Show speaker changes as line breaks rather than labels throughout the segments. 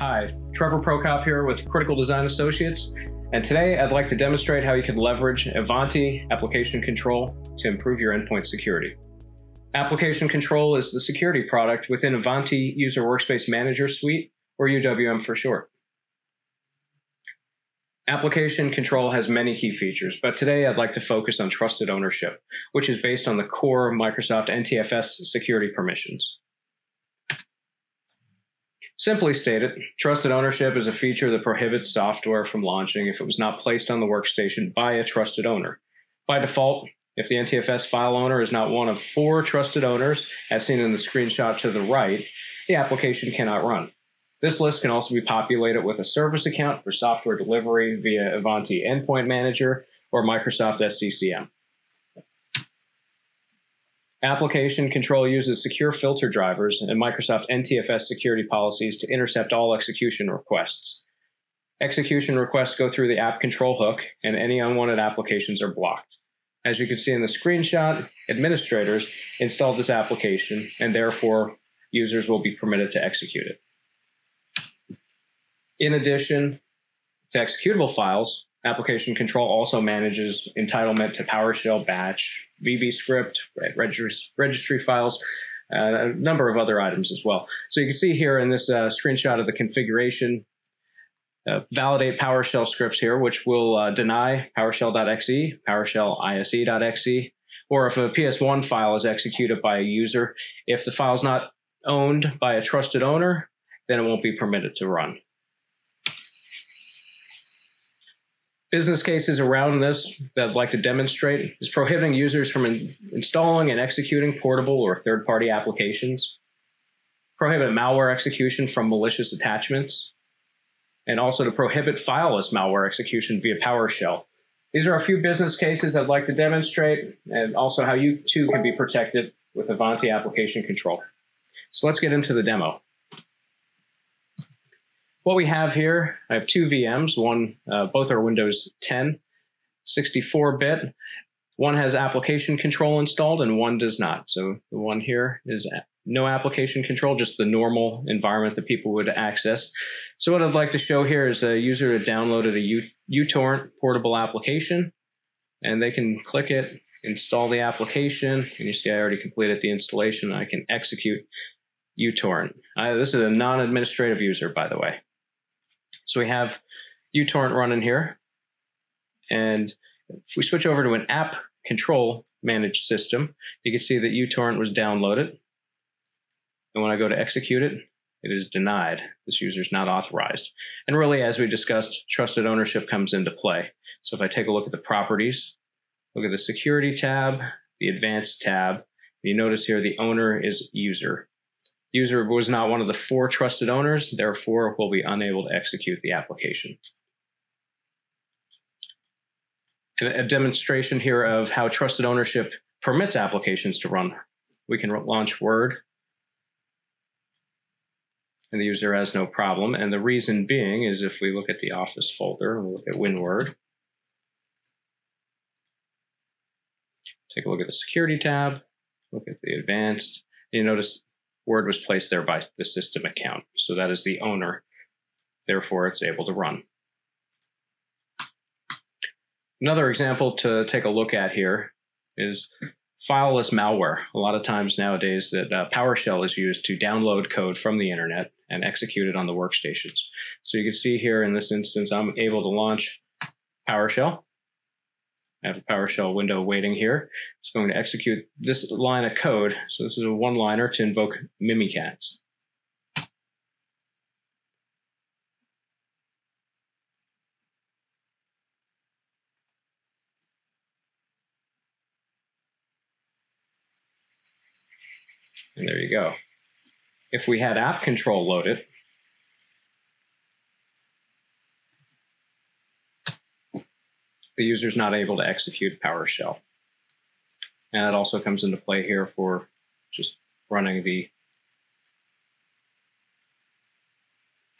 Hi, Trevor Prokop here with Critical Design Associates, and today I'd like to demonstrate how you can leverage Ivanti Application Control to improve your endpoint security. Application Control is the security product within Ivanti User Workspace Manager Suite, or UWM for short. Application Control has many key features, but today I'd like to focus on trusted ownership, which is based on the core Microsoft NTFS security permissions. Simply stated, trusted ownership is a feature that prohibits software from launching if it was not placed on the workstation by a trusted owner. By default, if the NTFS file owner is not one of four trusted owners, as seen in the screenshot to the right, the application cannot run. This list can also be populated with a service account for software delivery via Ivanti Endpoint Manager or Microsoft SCCM. Application control uses secure filter drivers and Microsoft NTFS security policies to intercept all execution requests. Execution requests go through the app control hook, and any unwanted applications are blocked. As you can see in the screenshot, administrators installed this application, and therefore users will be permitted to execute it. In addition to executable files, application control also manages entitlement to PowerShell batch, VBScript, registry, registry files, uh, a number of other items as well. So you can see here in this uh, screenshot of the configuration, uh, validate PowerShell scripts here, which will uh, deny PowerShell.exe, PowerShell or if a PS1 file is executed by a user, if the file is not owned by a trusted owner, then it won't be permitted to run. Business cases around this that I'd like to demonstrate is prohibiting users from in, installing and executing portable or third party applications, prohibit malware execution from malicious attachments, and also to prohibit fileless malware execution via PowerShell. These are a few business cases I'd like to demonstrate and also how you too can be protected with Ivanti application control. So let's get into the demo what we have here, I have two VMs. One, uh, both are Windows 10, 64-bit. One has application control installed and one does not. So the one here is no application control, just the normal environment that people would access. So what I'd like to show here is a user that downloaded a uTorrent portable application, and they can click it, install the application, and you see I already completed the installation. I can execute uTorrent. Uh, this is a non-administrative user, by the way. So we have uTorrent running here. And if we switch over to an app control managed system, you can see that uTorrent was downloaded. And when I go to execute it, it is denied. This user is not authorized. And really, as we discussed, trusted ownership comes into play. So if I take a look at the properties, look at the security tab, the advanced tab, you notice here the owner is user. User was not one of the four trusted owners, therefore will be unable to execute the application. And a demonstration here of how trusted ownership permits applications to run. We can launch Word, and the user has no problem. And the reason being is if we look at the Office folder and look at WinWord, take a look at the Security tab, look at the Advanced, you notice word was placed there by the system account. So that is the owner. Therefore, it's able to run. Another example to take a look at here is fileless malware. A lot of times nowadays that uh, PowerShell is used to download code from the internet and execute it on the workstations. So you can see here in this instance, I'm able to launch PowerShell I have a PowerShell window waiting here. It's going to execute this line of code. So this is a one-liner to invoke Mimikatz. And there you go. If we had app control loaded, the user is not able to execute PowerShell. And it also comes into play here for just running the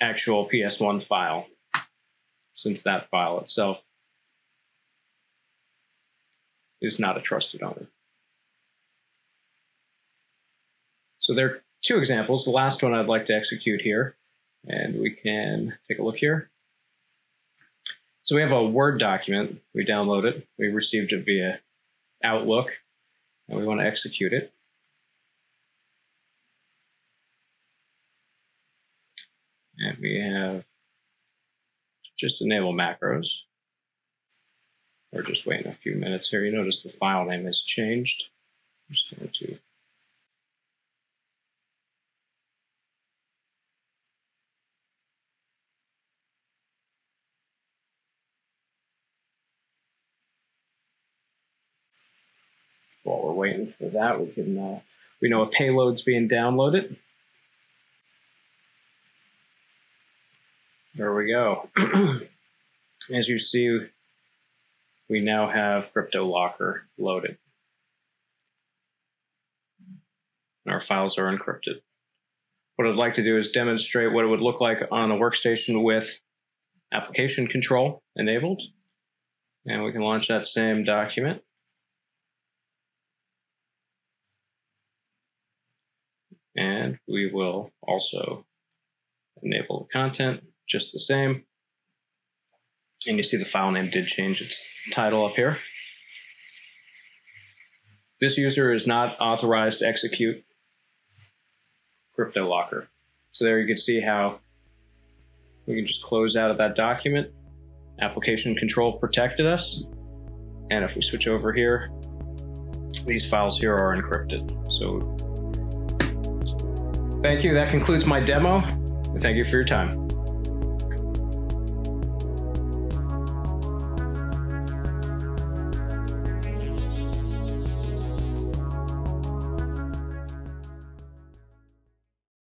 actual PS1 file, since that file itself is not a trusted owner. So there are two examples. The last one I'd like to execute here And we can take a look here. So we have a Word document. We download it. We received it via Outlook, and we want to execute it. And we have just enable macros. We're just waiting a few minutes here. You notice the file name has changed. I'm just going to we're waiting for that, we can uh, we know a payload's being downloaded. There we go. As you see, we now have CryptoLocker loaded. Our files are encrypted. What I'd like to do is demonstrate what it would look like on a workstation with application control enabled. And we can launch that same document. And we will also enable the content just the same. And you see the file name did change its title up here. This user is not authorized to execute CryptoLocker. So there you can see how we can just close out of that document. Application control protected us. And if we switch over here, these files here are encrypted. So thank you. That concludes my demo. And thank you for your time.